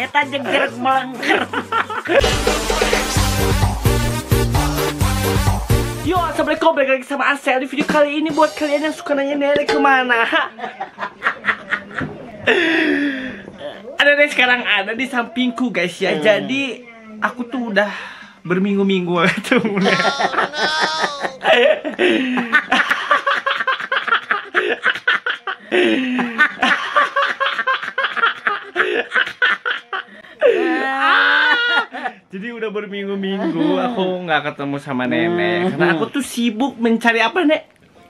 Eta jeung jeruk melengker. Yo, assalamualaikum balik lagi sama Asel di video kali ini buat kalian yang suka nanya nenek ke mana. ada deh sekarang ada di sampingku guys ya. Jadi aku tuh udah berminggu-minggu ketemu Nenek. Jadi udah berminggu-minggu aku nggak ketemu sama nenek karena aku tuh sibuk mencari apa nek?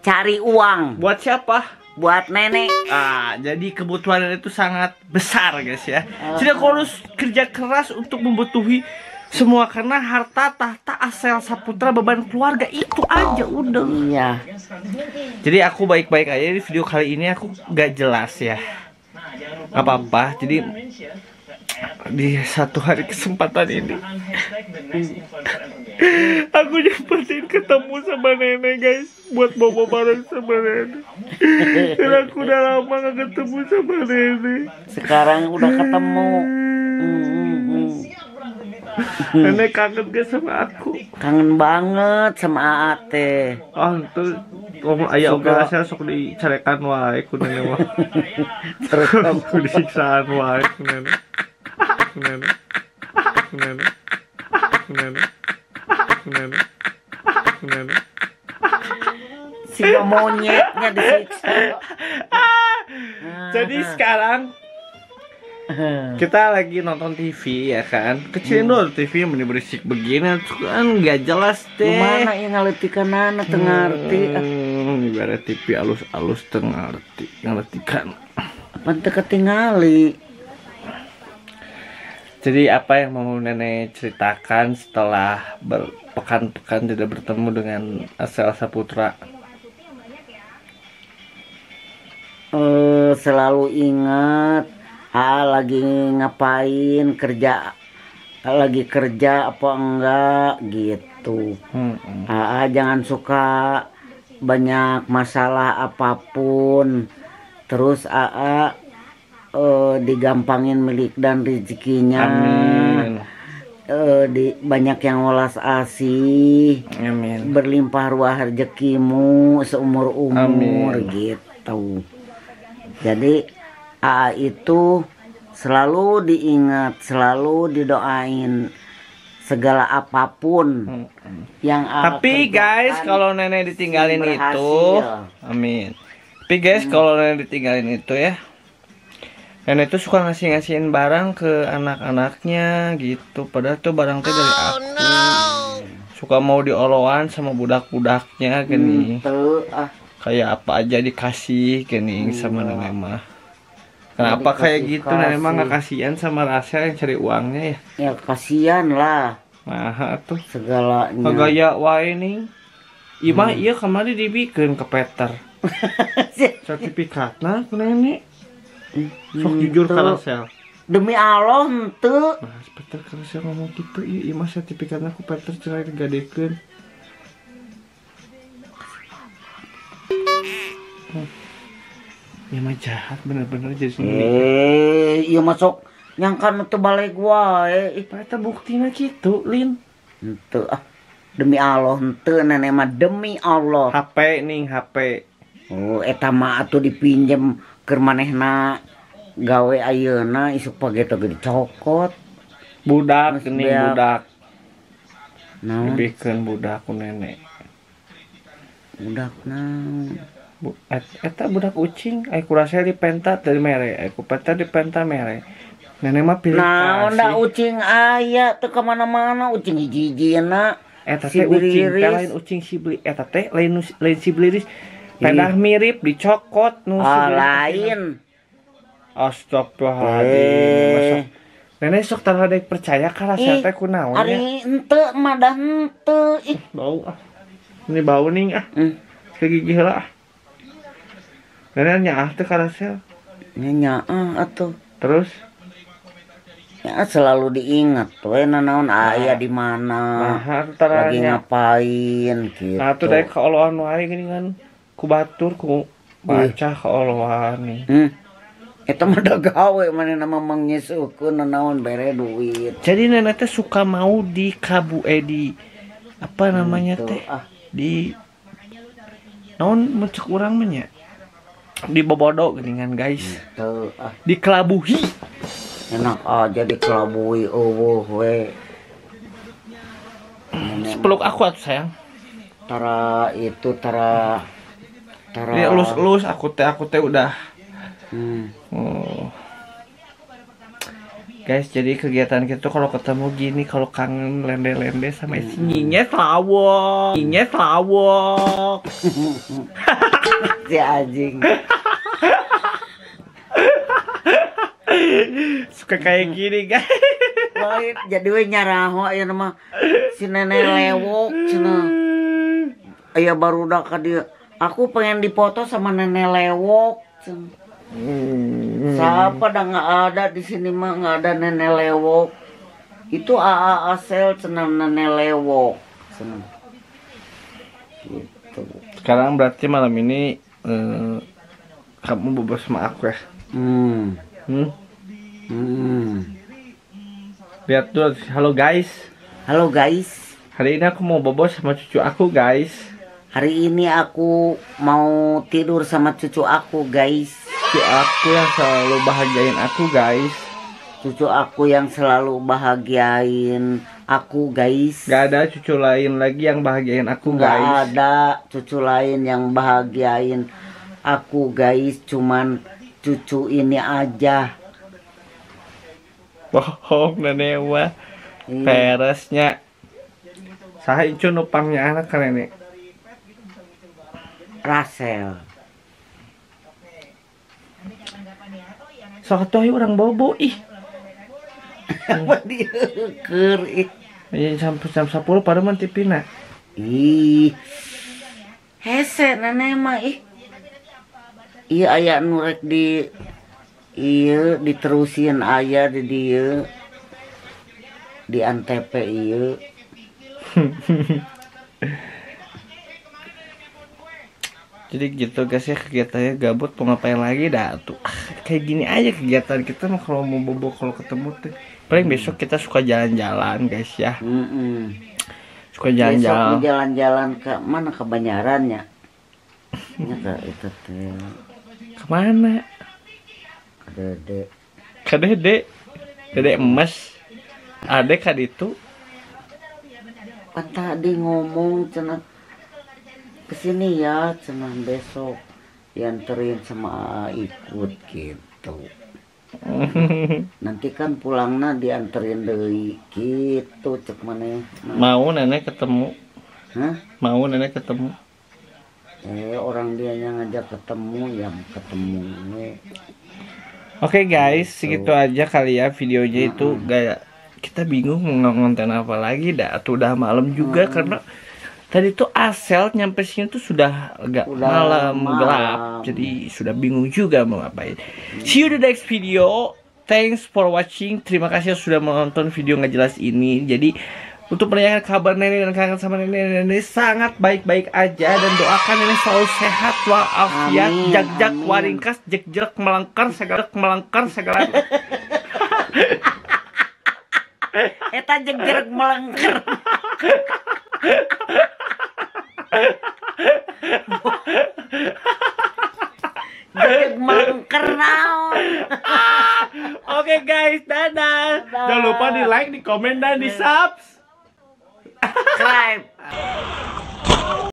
Cari uang Buat siapa? buat nenek. Ah, jadi kebutuhan itu sangat besar guys ya. Jadi aku harus kerja keras untuk membutuhi semua karena harta tahta asal saputra beban keluarga itu aja udah. Iya. Jadi aku baik-baik aja di video kali ini aku gak jelas ya. Gak apa-apa. Jadi di satu hari kesempatan ini. Aku nyempetin ketemu sama nenek guys. Buat bobo bareng sama nenek. Dan aku udah lama gak ketemu sama nenek. Sekarang udah ketemu. Hmm, nenek kangen gak sama aku? Kangen banget sama Aate. oh itu ngomong ayah oke saya sok dicarekan wae ku nenek mah Terus aku disiksaan wae nenek si monyetnya disiksa. Jadi sekarang kita lagi nonton TV ya kan? Kecilin dulu TV yang berisik begini kan nggak jelas deh. Gimana ya ngaletikan anak tengarti Hmm, ibarat TV alus-alus tengarti ngertikan apa teu ketingali Jadi apa yang mau nenek ceritakan setelah berpekan-pekan tidak bertemu dengan Asel Saputra? eh selalu ingat ah lagi ngapain kerja ah, lagi kerja apa enggak gitu. Hmm, ah jangan suka banyak masalah apa pun. Terus aa eh, digampangin milik dan rezekinya Amin. Eh, di banyak yang welas asih Amin. berlimpah ruah rezekimu seumur umur Amin. gitu. Jadi AA itu selalu diingat, selalu didoain segala apa pun yang AA Tapi guys, kalau nenek ditinggalin berhasil. itu, amin. Tapi guys, kalau nenek ditinggalin itu ya, nenek itu suka ngasih ngasihin barang ke anak-anaknya gitu. Padahal tuh barang tuh dari aku. Suka mau dioloan sama budak-budaknya gini. Tuh, ah, Kayak apa aja dikasih gini sama Iya. nenek mah. Kenapa kayak gitu nenek mah nggak kasihan sama Rasel yang cari uangnya ya? ya kasihan lah Nah, tuh segalanya. Kagaya wae nih. Imah iya kemarin dibikin ke Peter. Sertifikatna ku nenek. Sok jujur Henteu. ka Rasel. Demi Allah henteu. Mas Peter ka Rasel ngomong gitu, iya imah sertifikatna ku Peter cerai digadekeun. Hmm. Ya mah jahat bener-bener jadi sendiri. Eh, iya masuk nyangka nu teu balik wae. Ih, Eta buktinya gitu, Lin. Henteu ah. Demi Allah henteu nenek mah demi Allah. HP nih, HP. Oh, eta mah atuh dipinjem keur manehna gawe ayeuna isuk pagi teh dicokot budak ini budak. Nah. Bikin budak ku nenek. Budak naon Bu, et, eta budak ucing ai kurasa di penta dari mere ai ku penta di penta mere. Nenek mah pilih naon da ucing aya teu ka mana-mana ucing hiji-hijina eta teh ucing teh lain ucing sibli eta teh lain lain sibliris Pedah mirip dicokot nu sibliris. lain. Astagfirullahaladzim. Eh. Masuk. Nenek sok tara percaya ka rasa Ih, teh kunaon ya. Ari henteu mah dah henteu. Ih. Bau ah. Ini bau ning ah. Hmm. Kegigih lah. ah. Nenek nyaah teh ka rasa. Nya ah atuh. Terus Ya selalu diingat we nanaon aya di mana. nah Lagi ngapain gitu. Nah, tuh dari keoloan wae gini kan ku batur ku baca keoloan nih. Hmm. Eta mah da gawe mana nama mangnyisukeun naon bere duit. Jadi nenek teh suka mau di kabu eh di apa namanya Gitu. teh Ah, di naon mencek urang mah nya di bobodo geuningan guys teu ah dikelabuhi enak aja dikelabui eueuh we. Nenek peluk aku atuh sayang tara itu tara tara Ini elus-elus aku teh aku teh udah Hmm. oh. Guys, jadi kegiatan kita tuh kalau ketemu gini, kalau kangen lende-lende sama isi nyinyet lawak, nyinyet lawak. si anjing Suka kayak gini, guys. lain jadi we nyaraho aya nama si nenek lewok cenah aya barudak ka dia aku pengen dipoto sama nenek lewok cenah. siapa dah nggak ada di sini mah nggak ada nenek lewok itu AA Asel cenah nenek lewok cenah gitu Sekarang berarti malam ini eh, kamu bobo sama aku ya. hmm Hmm? hmm Lihat dulu, halo guys. halo guys Hari ini aku mau bobo sama cucu aku guys. Hari ini aku mau tidur sama cucu aku guys Cucu aku yang selalu bahagiain aku guys. cucu aku yang selalu bahagiain aku guys Gak ada cucu lain lagi yang bahagiain aku guys. ada cucu lain yang bahagiain aku guys cuman cucu ini aja Bohong nenek wah. Iya. Peresnya. Saha itu nupangnya anak nenek. Rasel Sok tuh orang bobo ih. apa dia keur ih. Iya sampai jam 10 pada mah tipina. ih. Hese nenek mah ih. Iya aya nurek di iya diterusin aya di dia di antep iya Jadi gitu guys ya kegiatannya gabut mau ngapain lagi? Dah tuh Ah, kayak gini aja kegiatan kita mah kalau mau bobo kalau ketemu tuh. Paling besok kita suka jalan-jalan guys ya. Mm-mm. suka Besok jalan-jalan jalan-jalan ke mana? Ke Banyarannya? Ya? Ke itu teh? Ke mana? Ke Dede. ke dede dede emas. Ada kan itu. Kan tadi ngomong cenah ke sini ya cenah besok dianterin sama ikut gitu. Nanti kan pulangnya dianterin deui gitu cek mana. mau nenek ketemu Hah? mau nenek ketemu Eh orang dia yang ngajak ketemu ya ketemu. Oke guys, segitu aja kali ya videonya itu gak kita bingung mau ngonten apa lagi dah tuh udah malam juga karena tadi tuh Asel nyampe sini tuh sudah agak Udah malam, malam. gelap jadi sudah bingung juga mau ngapain. See you the next video. Thanks for watching. Terima kasih sudah menonton video nggak jelas ini. Jadi untuk menanyakan kabar nenek dan kangen sama nenek nenek sangat baik-baik aja dan doakan nenek selalu sehat walafiat jak-jak waringkas jek-jek melangkar segala melangkar segala Eta jengjerek melengker. Melengker naon. Oke guys, dadah. Jangan lupa di like, di komen dan di subs. Subscribe.